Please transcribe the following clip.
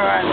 All right.